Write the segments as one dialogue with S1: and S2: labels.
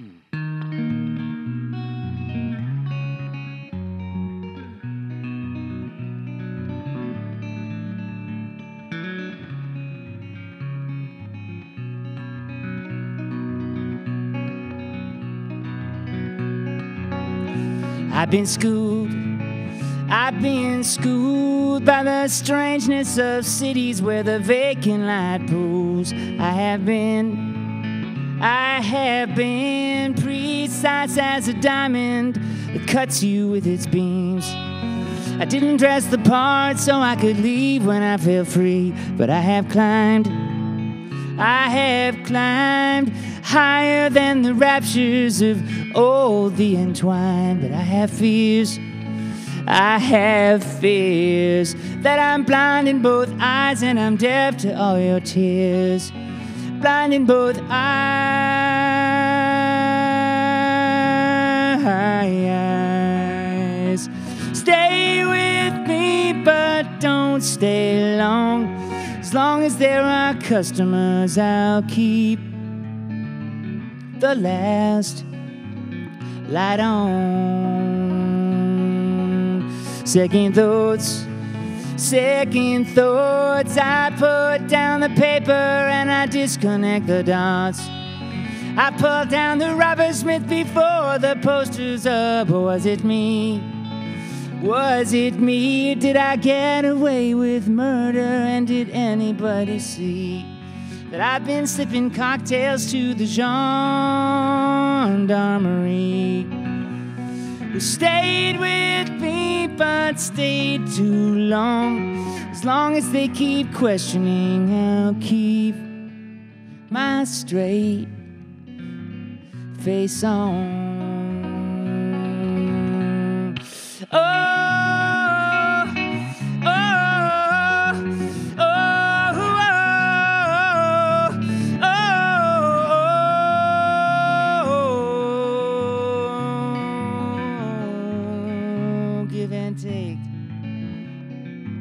S1: I've been schooled, I've been schooled by the strangeness of cities where the vacant light pools. I have been, I have been precise as a diamond that cuts you with its beams. I didn't dress the part so I could leave when I feel free, but I have climbed. I have climbed higher than the raptures of all the entwined, but I have fears. I have fears that I'm blind in both eyes and I'm deaf to all your tears. Blind in both eyes. Stay with me, but don't stay long. As long as there are customers, I'll keep the last light on. Second thoughts, second thoughts. I put down the paper and I disconnect the dots. I pull down the rubber smith before the poster's up. Was it me? Was it me? Did I get away with murder? And did anybody see that I've been sipping cocktails to the gendarmerie? Stayed with me but stayed too long? As long as they keep questioning, I'll keep my straight face on.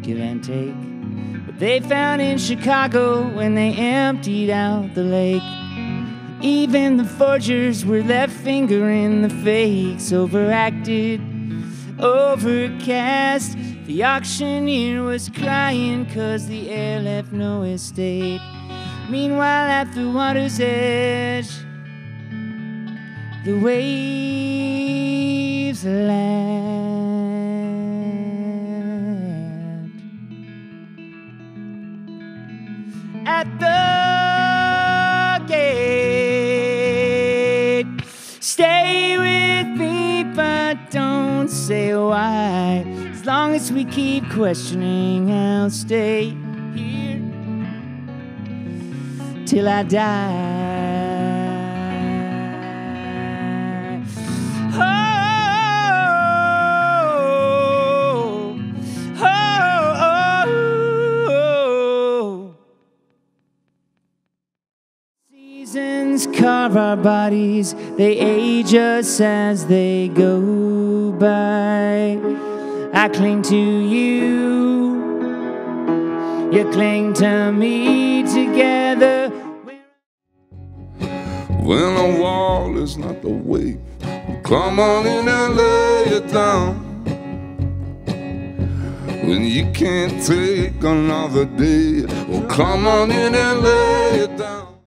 S1: Give and take. What they found in Chicago when they emptied out the lake. Even the forgers were left fingering the fakes, overacted, overcast. The auctioneer was crying cause the heir left no estate. Meanwhile, at the water's edge, the waves land. At the gate, stay with me, but don't say why. As long as we keep questioning, I'll stay here till I die. Seasons carve our bodies, they age us as they go by. I cling to you, you cling to me together.
S2: When a wall is not the way, come on in and lay it down. When you can't take another day, well, come on in and lay it down.